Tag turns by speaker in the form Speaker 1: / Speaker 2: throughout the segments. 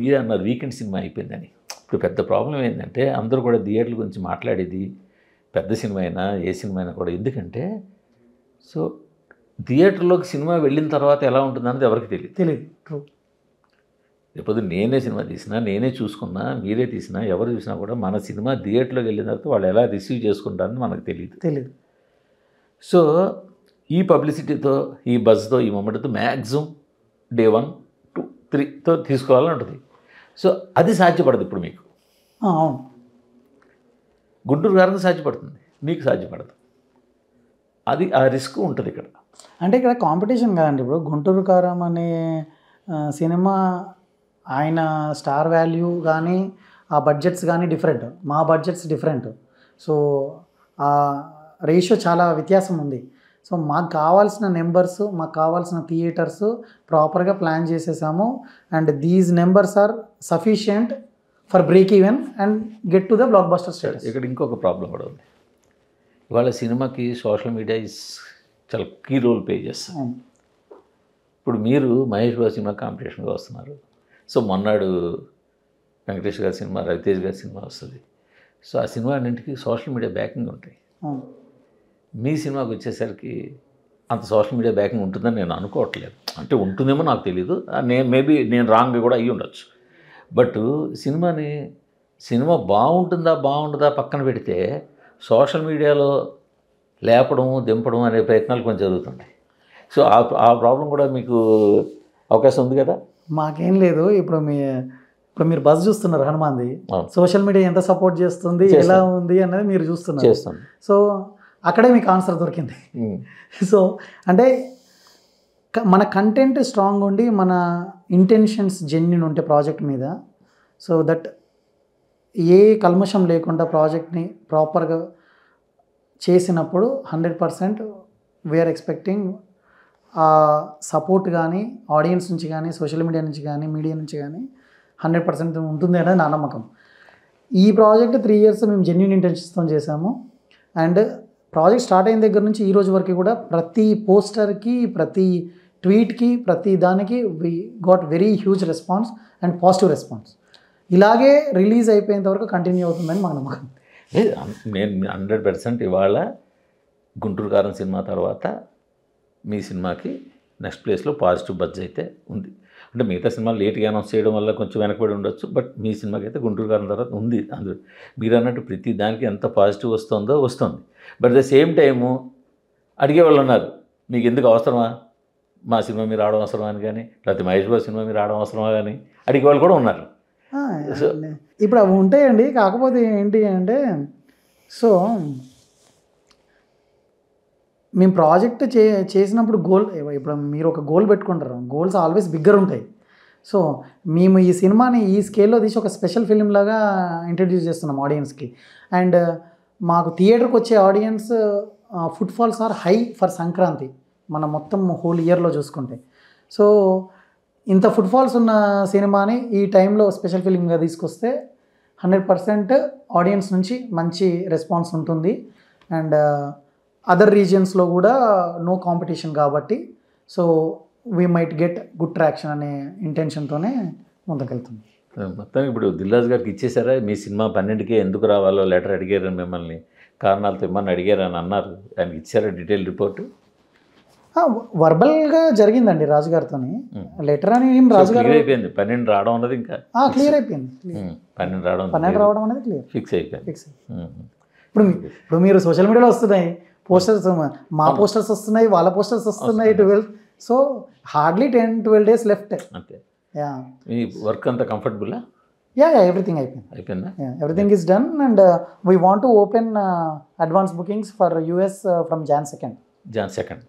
Speaker 1: మీరే అన్నారు weekend cinema అయిపోయిందని. ఇప్పుడు పెద్ద ప్రాబ్లం ఏంటంటే అందరూ కూడా థియేటర్ల గురించి మాట్లాడేది పెద్ద సినిమా అయినా ఏ సినిమా అయినా కూడా. ఎందుకంటే సో థియేటర్లోకి సినిమా వెళ్ళిన తర్వాత ఎలా ఉంటుందన్నది ఎవరికి తెలియదు
Speaker 2: తెలియదు ట్రూ
Speaker 1: లేకపోతే నేనే సినిమా తీసినా నేనే చూసుకున్నా మీరే తీసినా ఎవరు చూసినా కూడా మన సినిమా థియేటర్లోకి వెళ్ళిన తర్వాత వాళ్ళు ఎలా రిసీవ్ చేసుకుంటారని మనకు తెలియదు
Speaker 2: తెలియదు
Speaker 1: సో ఈ పబ్లిసిటీతో ఈ బజ్తో ఈ మొమెంట్తో మ్యాక్సిమం డే వన్ టూ త్రీతో తీసుకోవాలని ఉంటుంది. సో అది సాధ్యపడదు ఇప్పుడు మీకు.
Speaker 2: అవును.
Speaker 1: గుంటూరు గారికి సాధ్యపడుతుంది. మీకు సాధ్యపడదు. అది ఆ రిస్క్ ఉంటుంది ఇక్కడ.
Speaker 2: అంటే ఇక్కడ కాంపిటీషన్ కాదండి ఇప్పుడు గుంటూరు కారం అనే సినిమా ఆయన స్టార్ వాల్యూ కానీ ఆ బడ్జెట్స్ కానీ డిఫరెంట్. మా బడ్జెట్స్ డిఫరెంట్. సో ఆ రేషియో చాలా వ్యత్యాసం ఉంది. సో మాకు కావాల్సిన నెంబర్స్ మాకు కావాల్సిన థియేటర్స్ ప్రాపర్గా ప్లాన్ చేసేసాము. And these numbers are sufficient for break even and get to the blockbuster status.
Speaker 1: ఇక్కడ ఇంకొక ప్రాబ్లం కూడా ఉంది. ఇవాళ సినిమాకి సోషల్ మీడియా ఇస్ చాలా కీ రోల్ ప్లే చేస్తుంది. ఇప్పుడు మీరు మహేష్ బాబు సినిమా కాంపిటీషన్గా వస్తున్నారు. సో మొన్నాడు వెంకటేష్ గారి సినిమా రవితేజ్ గారి సినిమా వస్తుంది. సో ఆ సినిమా అన్నింటికి సోషల్ మీడియా బ్యాకింగ్ ఉంటాయి. మీ సినిమాకి వచ్చేసరికి అంత సోషల్ మీడియా బ్యాకింగ్ ఉంటుందని నేను అనుకోవట్లేదు. అంటే ఉంటుందేమో నాకు తెలియదు నేను మేబీ నేను రాంగ్ కూడా అయ్యి ఉండొచ్చు. బట్ సినిమాని సినిమా బాగుంటుందా బాగుంటుందా పక్కన పెడితే సోషల్ మీడియాలో లేపడం దింపడం అనే ప్రయత్నాలు కొంచెం జరుగుతున్నాయి సో ఆ ఆ ప్రాబ్లం కూడా మీకు అవకాశం ఉంది కదా?
Speaker 2: మాకేం లేదు. ఇప్పుడు మీ ఇప్పుడు మీరు బస్ చూస్తున్నారు హనుమాన్ది. సోషల్ మీడియా ఎంత సపోర్ట్ చేస్తుంది. ఎలా ఉంది అనేది మీరు చూస్తున్నారు.
Speaker 1: చేస్తాను
Speaker 2: సో అక్కడే మీకు ఆన్సర్ దొరికింది. సో అంటే మన కంటెంట్ స్ట్రాంగ్ ఉండి మన ఇంటెన్షన్స్ జెన్యున్ ఉంటే ప్రాజెక్ట్ మీద సో దట్ ఏ కల్మషం లేకుండా ప్రాజెక్ట్ని ప్రాపర్గా చేసినప్పుడు hundred percent we are expecting ఆ సపోర్ట్ కానీ ఆడియన్స్ నుంచి కానీ సోషల్ మీడియా నుంచి కానీ మీడియా నుంచి కానీ హండ్రెడ్ పర్సెంట్ ఉంటుంది అనేది నా నమ్మకం. ఈ ప్రాజెక్ట్ త్రీ ఇయర్స్ మేము జెన్యున్ ఇంటెన్షన్స్తో చేసాము. అండ్ ప్రాజెక్ట్ స్టార్ట్ అయిన దగ్గర నుంచి ఈ రోజు వరకు కూడా ప్రతి పోస్టర్కి ప్రతి ట్వీట్కి ప్రతి దానికి we got very huge response and positive response. ఇలాగే రిలీజ్ అయిపోయేంత వరకు కంటిన్యూ అవుతుందని మా నమ్మకం.
Speaker 1: లేదు నేను హండ్రెడ్ పర్సెంట్ ఇవాళ గుంటూరు కారం సినిమా తర్వాత మీ సినిమాకి నెక్స్ట్ ప్లేస్లో పాజిటివ్ బజ్ అయితే ఉంది. అంటే మిగతా సినిమా లేట్గా అనౌన్స్ చేయడం వల్ల కొంచెం వెనకబడి ఉండొచ్చు బట్ మీ సినిమాకి అయితే గుంటూరు కారం తర్వాత ఉంది. అందులో మీరు అన్నట్టు ప్రతి దానికి ఎంత పాజిటివ్ వస్తుందో వస్తుంది. బట్ ద సేమ్ టైము అడిగే వాళ్ళు ఉన్నారు మీకు ఎందుకు అవసరమా? మా సినిమా మీరు ఆడడం అవసరమా? అని కానీ లేకపోతే మహేష్ బాబు సినిమా మీరు ఆడడం అవసరమా కానీ అడిగే వాళ్ళు కూడా ఉన్నారు.
Speaker 2: ఇప్పుడు అవి ఉంటాయండి కాకపోతే ఏంటి అంటే సో మేము ప్రాజెక్ట్ చే చేసినప్పుడు గోల్ ఇప్పుడు మీరు ఒక గోల్ పెట్టుకుంటారు. గోల్స్ ఆల్వేస్ బిగ్గర్ ఉంటాయి. సో మేము ఈ సినిమాని ఈ స్కేల్లో తీసి ఒక స్పెషల్ ఫిలిం లాగా ఇంట్రడ్యూస్ చేస్తున్నాం ఆడియన్స్కి. అండ్ మాకు థియేటర్కి వచ్చే audience footfalls are high for Sankranti మన మొత్తం హోల్ ఇయర్లో చూసుకుంటే. సో ఇంత ఫుట్ఫాల్స్ ఉన్న సినిమాని ఈ టైంలో స్పెషల్ ఫిలింగా తీసుకొస్తే హండ్రెడ్ పర్సెంట్ ఆడియన్స్ నుంచి మంచి రెస్పాన్స్ ఉంటుంది. అండ్ అదర్ రీజియన్స్లో కూడా నో కాంపిటీషన్ కాబట్టి so we might get good traction అనే ఇంటెన్షన్తోనే ముందుకెళ్తుంది.
Speaker 1: మొత్తం ఇప్పుడు దిల్రాజ్ గారికి ఇచ్చేసారా? మీ సినిమా పన్నెండుకే ఎందుకు రావాలో లెటర్ అడిగారని మిమ్మల్ని. కారణాలతో ఇమ్మని అడిగారని అన్నారు. ఆయనకి ఇచ్చారా డీటెయిల్ రిపోర్ట్?
Speaker 2: వర్బల్గా జరిగిందండి రాజుగారితో లెటర్ అని ఏం రాజుగారు
Speaker 1: అయిపోయింది. పన్నెండు రావడం అన్నది ఇంకా
Speaker 2: క్లియర్ అయిపోయింది
Speaker 1: పన్నెండు రావడం
Speaker 2: పన్నెండు రావడం అనేది క్లియర్
Speaker 1: ఫిక్స్ అయిపోయింది.
Speaker 2: ఫిక్స్. ఇప్పుడు మీ- ఇప్పుడు మీరు సోషల్ మీడియాలో వస్తున్నాయి. పోస్టర్స్ మా పోస్టర్స్ వస్తున్నాయి వాళ్ళ పోస్టర్స్ వస్తున్నాయి twelve so hardly ten twelve days left
Speaker 1: అంతే.
Speaker 2: యా
Speaker 1: మీ వర్క్ అంతా కంఫర్టబుల్లా
Speaker 2: యా యా ఎవ్రీథింగ్ అయిపోయింది.
Speaker 1: అయిపోయిందా?
Speaker 2: Everything is done and we want to open advance bookings for US from Jan second
Speaker 1: Jan second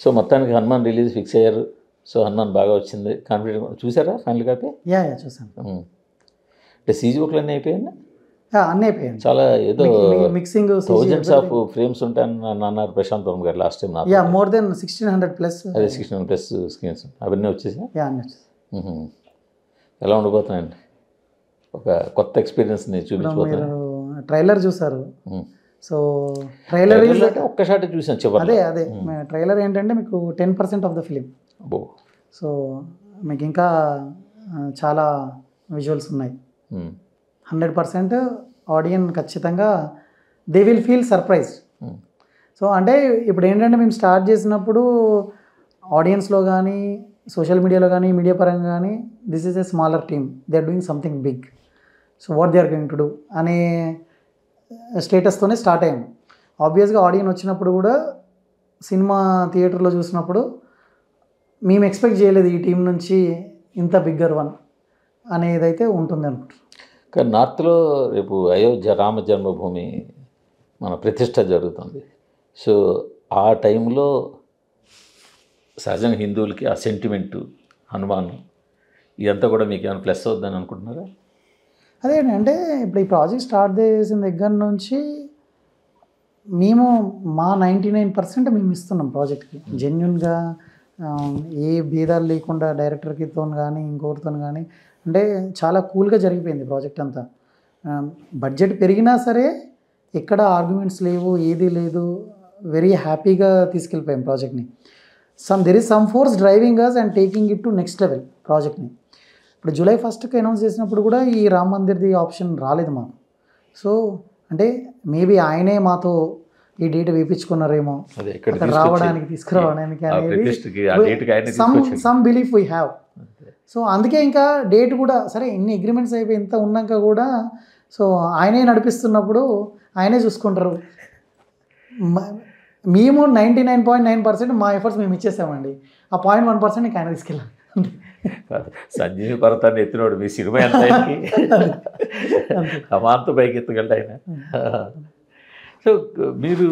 Speaker 1: so మొత్తానికి Hanuman release fix అయ్యారు. So Hanuman బాగా వచ్చింది. కాన్ఫిడెంట్ చూసారా? ఫైనల్ కాపీ
Speaker 2: యా యా చూసాను.
Speaker 1: ఉమ్. అంటే సీజీ బుక్లు అన్నీ అయిపోయింది?
Speaker 2: అన్నీ అయిపోయాయి.
Speaker 1: చాలా ఏదో
Speaker 2: మిక్సింగ్
Speaker 1: థౌజండ్స్ ఆఫ్ ఫ్రేమ్స్ ఉంటాయని అన్నారు Prashanth Varma garu last time
Speaker 2: yeah more than sixteen hundred plus
Speaker 1: అదే సిక్స్టీన్ ప్లస్ స్క్రీన్స్ అవన్నీ వచ్చేసా
Speaker 2: యా అన్నీ వచ్చేసాయి.
Speaker 1: మ్మ్. ఎలా ఉండబోతున్నాయండి? ఒక కొత్త ఎక్స్పీరియన్స్ని
Speaker 2: ఇప్పుడు మీరు
Speaker 1: చూపించబోతున్నాను
Speaker 2: ట్రైలర్ చూసారు సో ట్రైలర్
Speaker 1: అంటే ఒక్కసారి చూసాను చివరి
Speaker 2: అదే అదే. ట్రైలర్ ఏంటంటే మీకు ten percent of the film so మీకు ఇంకా చాలా విజువల్స్ ఉన్నాయి. హండ్రెడ్ పర్సెంట్ ఆడియన్ ఖచ్చితంగా they will feel surprised
Speaker 1: um,
Speaker 2: so అంటే ఇప్పుడు ఏంటంటే మేము స్టార్ట్ చేసినప్పుడు ఆడియన్స్లో కానీ సోషల్ మీడియాలో కానీ మీడియా పరంగా కానీ this is a smaller team they are doing something big so what they are going to do అనే స్టేటస్తోనే స్టార్ట్ అయ్యాము ఆబ్వియస్గా ఆడియన్ వచ్చినప్పుడు కూడా సినిమా థియేటర్లో చూసినప్పుడు మేము ఎక్స్పెక్ట్ చేయలేదు ఈ టీం నుంచి ఇంత బిగ్గర్ వన్ అనేదైతే ఉంటుంది అనుకుంటున్నాను
Speaker 1: కానీ నార్త్లో రేపు అయోధ్య రామ జన్మభూమి మన ప్రతిష్ట జరుగుతుంది. సో ఆ టైంలో సహజంగా హిందువులకి ఆ సెంటిమెంటు హనుమాన్ ఇదంతా కూడా మీకు ఏమైనా ప్లస్ అవుద్దని అనుకుంటున్నారా?
Speaker 2: అదే అంటే ఇప్పుడు ఈ ప్రాజెక్ట్ స్టార్ట్ చేసిన దగ్గర నుంచి మేము మా నైంటీ నైన్ పర్సెంట్ మేము ఇస్తున్నాం ప్రాజెక్ట్కి. జెన్యున్గా ఏ భేదాలు లేకుండా డైరెక్టర్కితో కానీ ఇంకొకరితో కానీ అంటే చాలా కూల్గా జరిగిపోయింది ప్రాజెక్ట్ అంతా. బడ్జెట్ పెరిగినా సరే ఎక్కడ ఆర్గ్యుమెంట్స్ లేవు ఏది లేదు. వెరీ హ్యాపీగా తీసుకెళ్ళిపోయాం ప్రాజెక్ట్ని. Some there is some force driving us and taking it to next level ప్రాజెక్ట్ని. ఇప్పుడు జూలై ఫస్ట్కి అనౌన్స్ చేసినప్పుడు కూడా ఈ రామ్ మందిర్ది ఆప్షన్ రాలేదు మాకు. సో అంటే మేబీ ఆయనే మాతో ఈ డేట్ అక్కడ రావడానికి తీసుకురావడానికి అనేది some belief we have so అందుకే ఇంకా డేట్ కూడా సరే ఎన్ని అగ్రిమెంట్స్ అయిపోయి ఇంత ఉన్నాక కూడా సో ఆయనే నడిపిస్తున్నప్పుడు ఆయనే చూసుకుంటారు. మేము ninety nine point nine percent మా ఎఫర్ట్స్ మేము ఇచ్చేసామండి. ఆ పాయింట్ వన్ పర్సెంట్ ఇంకా ఆయన తీసుకెళ్ళాలి.
Speaker 1: సంజీవి పర్వతాన్ని ఎత్తినోడు మీ సినిమా ఎంత అమాంత పైకి ఎత్తుకెళ్ళి ఆయన సో మీరు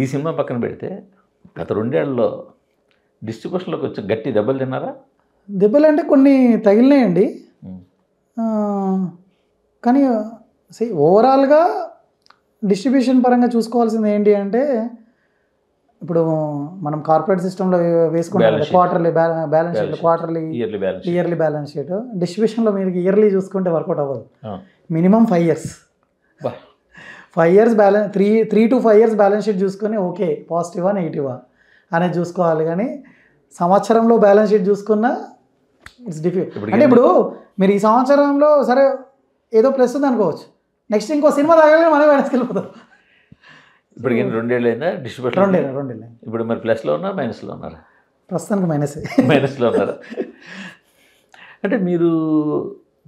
Speaker 1: ఈ సినిమా పక్కన పెడితే గత రెండేళ్ళలో డిస్ట్రిబ్యూషన్లో కొంచెం గట్టి దెబ్బలు తిన్నారా?
Speaker 2: దెబ్బలు అంటే కొన్ని తగిలినాయండి. కానీ సి ఓవరాల్గా డిస్ట్రిబ్యూషన్ పరంగా చూసుకోవాల్సింది ఏంటి అంటే ఇప్పుడు మనం కార్పొరేట్ సిస్టంలో వేసుకుంటాం. Quarterly balance sheet. Quarterly
Speaker 1: yearly balance
Speaker 2: yearly balance sheet డిస్ట్రిబ్యూషన్లో మీరు ఇయర్లీ చూసుకుంటే వర్కౌట్ అవ్వదు. Minimum five years five years balance three three to five years balance sheet చూసుకొని ఓకే పాజిటివా నెగిటివా అనేది చూసుకోవాలి. కానీ సంవత్సరంలో బ్యాలెన్స్ షీట్ చూసుకున్నా ఇట్స్ డిఫికల్ట్.
Speaker 1: ఇప్పుడు
Speaker 2: అంటే ఇప్పుడు మీరు ఈ సంవత్సరంలో సరే ఏదో ప్లస్ ఉంది అనుకోవచ్చు. నెక్స్ట్ ఇంకో సినిమా తాగలేదు మనమే మైనస్కి వెళ్ళిపోతాం
Speaker 1: ఇప్పుడు రెండేళ్ళు అయిందా డిస్ట్రిబ్యూషన్
Speaker 2: రెండే రెండే
Speaker 1: ఇప్పుడు మరి ప్లస్లో ఉన్నారా మైనస్లో ఉన్నారా?
Speaker 2: ప్రస్తుతానికి మైనస్
Speaker 1: మైనస్లో ఉన్నారా? అంటే మీరు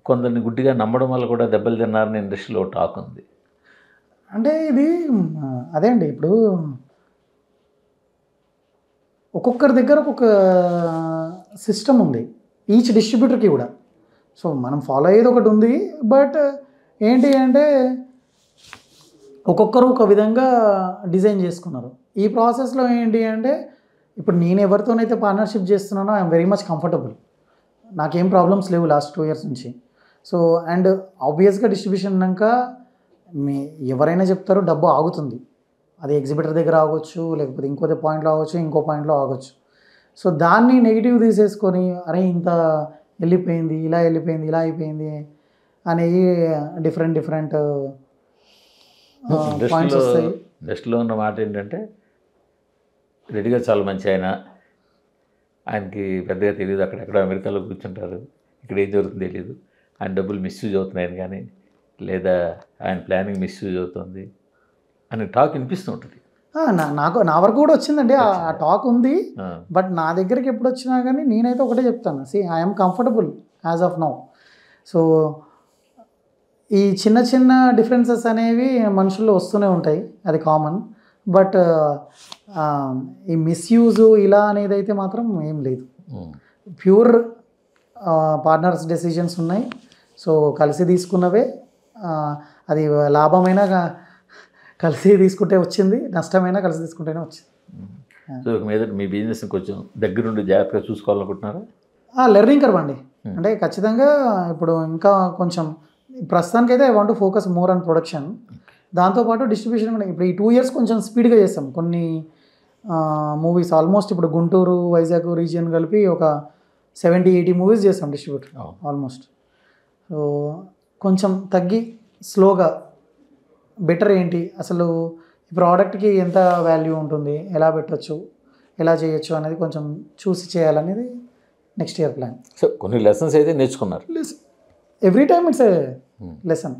Speaker 1: కొందరిని గుడ్డిగా నమ్మడం వల్ల కూడా దెబ్బలు తిన్నారని ఇండస్ట్రీలో టాక్ ఉంది.
Speaker 2: అంటే ఇది అదే అండి ఇప్పుడు ఒక్కొక్కరి దగ్గర ఒక్కొక్క సిస్టమ్ ఉంది ఈచ్ డిస్ట్రిబ్యూటర్కి కూడా. సో మనం ఫాలో అయ్యేది ఒకటి ఉంది బట్ ఏంటి అంటే ఒక్కొక్కరు ఒక విధంగా డిజైన్ చేసుకున్నారు. ఈ ప్రాసెస్లో ఏంటి అంటే ఇప్పుడు నేను ఎవరితోనైతే పార్ట్నర్షిప్ చేస్తున్నానో ఐఎమ్ వెరీ మచ్ కంఫర్టబుల్. నాకేం ప్రాబ్లమ్స్ లేవు లాస్ట్ టూ ఇయర్స్ నుంచి. సో అండ్ ఆబ్వియస్గా డిస్ట్రిబ్యూషన్ అన్నాక మీ ఎవరైనా చెప్తారు డబ్బు ఆగుతుంది. అది ఎగ్జిబిటర్ దగ్గర ఆగొచ్చు లేకపోతే ఇంకో పాయింట్లో ఆగొచ్చు ఇంకో పాయింట్లో ఆగొచ్చు. సో దాన్ని నెగిటివ్ తీసేసుకొని అరే ఇంత వెళ్ళిపోయింది ఇలా వెళ్ళిపోయింది ఇలా అయిపోయింది అనేవి డిఫరెంట్ డిఫరెంట్ పాయింట్స్ వస్తాయి.
Speaker 1: ఇండస్ట్రీలో ఉన్న మాట ఏంటంటే రెడ్డిగా చాలా మంచి ఆయన. ఆయనకి పెద్దగా తెలియదు అక్కడెక్కడ అమెరికాలో కూర్చుంటారు. ఇక్కడ ఏం జరుగుతుందో తెలియదు ఆయన డబ్బులు మిస్యూజ్ అవుతున్నాయని కానీ లేదా ఆయన ప్లానింగ్ మిస్యూజ్ అవుతుంది అని టాక్ వినిపిస్తూ ఉంటుంది.
Speaker 2: నాకు నా వరకు కూడా వచ్చిందండి. ఆ టాక్ ఉంది. బట్ నా దగ్గరికి ఎప్పుడు వచ్చినా కానీ నేనైతే ఒకటే చెప్తాను. See I'm comfortable as of now so ఈ చిన్న చిన్న డిఫరెన్సెస్ అనేవి మనుషుల్లో వస్తూనే ఉంటాయి. అది కామన్ బట్ ఈ మిస్యూజ్ ఇలా అనేది అయితే మాత్రం ఏం లేదు. ప్యూర్ పార్ట్నర్స్ డెసిషన్స్ ఉన్నాయి. సో కలిసి తీసుకున్నవే. అది లాభమైనా కలిసి తీసుకుంటే వచ్చింది నష్టమైనా కలిసి తీసుకుంటేనే వచ్చింది.
Speaker 1: సో మీద మీ బిజినెస్ కొంచెం దగ్గరుండి జాగ్రత్తగా చూసుకోవాలనుకుంటున్నారా?
Speaker 2: లెర్నింగ్ కర్వ్ అండి. అంటే ఖచ్చితంగా ఇప్పుడు ఇంకా కొంచెం ప్రస్తుతానికైతే I want focus more on production దాంతోపాటు డిస్ట్రిబ్యూషన్ కూడా ఇప్పుడు ఈ టూ ఇయర్స్ కొంచెం స్పీడ్గా చేస్తాం. కొన్ని మూవీస్ ఆల్మోస్ట్ ఇప్పుడు గుంటూరు వైజాగ్ రీజియన్ కలిపి ఒక సెవెంటీ ఎయిటీ మూవీస్ చేస్తాం డిస్ట్రిబ్యూటర్. ఆల్మోస్ట్ సో కొంచెం తగ్గి స్లోగా బెటర్ ఏంటి? అసలు ఈ ప్రోడక్ట్కి ఎంత వాల్యూ ఉంటుంది? ఎలా పెట్టొచ్చు? ఎలా చేయొచ్చు అనేది కొంచెం చూసి చేయాలనేది నెక్స్ట్ ఇయర్ ప్లాన్.
Speaker 1: సో కొన్ని లెసన్స్ అయితే నేర్చుకున్నారు.
Speaker 2: Every time it's a lesson.